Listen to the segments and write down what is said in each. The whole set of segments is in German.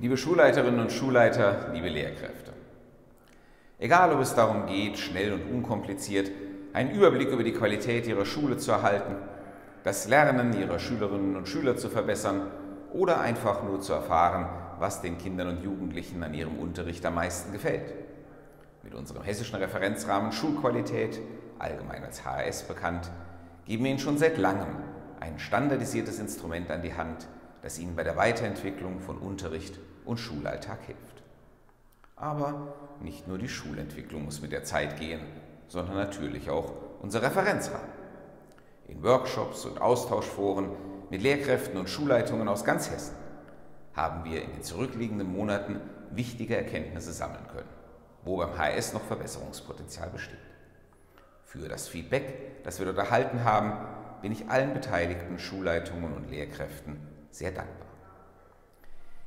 Liebe Schulleiterinnen und Schulleiter, liebe Lehrkräfte. Egal, ob es darum geht, schnell und unkompliziert einen Überblick über die Qualität Ihrer Schule zu erhalten, das Lernen Ihrer Schülerinnen und Schüler zu verbessern oder einfach nur zu erfahren, was den Kindern und Jugendlichen an ihrem Unterricht am meisten gefällt. Mit unserem hessischen Referenzrahmen Schulqualität, allgemein als HRS bekannt, geben wir Ihnen schon seit langem ein standardisiertes Instrument an die Hand, das Ihnen bei der Weiterentwicklung von Unterricht und Schulalltag hilft. Aber nicht nur die Schulentwicklung muss mit der Zeit gehen, sondern natürlich auch unser Referenzrahmen. In Workshops und Austauschforen mit Lehrkräften und Schulleitungen aus ganz Hessen haben wir in den zurückliegenden Monaten wichtige Erkenntnisse sammeln können, wo beim HS noch Verbesserungspotenzial besteht. Für das Feedback, das wir dort erhalten haben, bin ich allen beteiligten Schulleitungen und Lehrkräften sehr dankbar.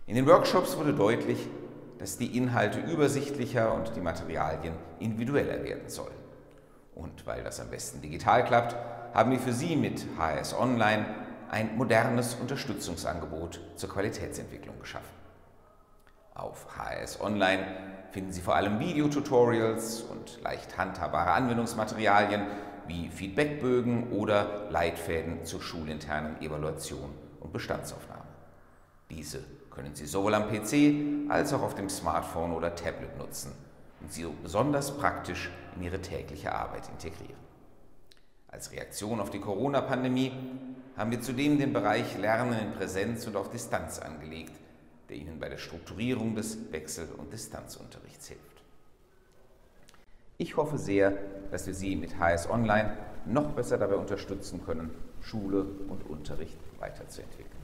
In den Workshops wurde deutlich, dass die Inhalte übersichtlicher und die Materialien individueller werden sollen. Und weil das am besten digital klappt, haben wir für Sie mit HS Online ein modernes Unterstützungsangebot zur Qualitätsentwicklung geschaffen. Auf HS Online finden Sie vor allem Videotutorials und leicht handhabbare Anwendungsmaterialien wie Feedbackbögen oder Leitfäden zur schulinternen Evaluation und Bestandsaufnahme. Diese können Sie sowohl am PC als auch auf dem Smartphone oder Tablet nutzen und sie besonders praktisch in Ihre tägliche Arbeit integrieren. Als Reaktion auf die Corona-Pandemie haben wir zudem den Bereich Lernen in Präsenz und auf Distanz angelegt, der Ihnen bei der Strukturierung des Wechsel- und Distanzunterrichts hilft. Ich hoffe sehr, dass wir Sie mit HS Online noch besser dabei unterstützen können, Schule und Unterricht weiterzuentwickeln.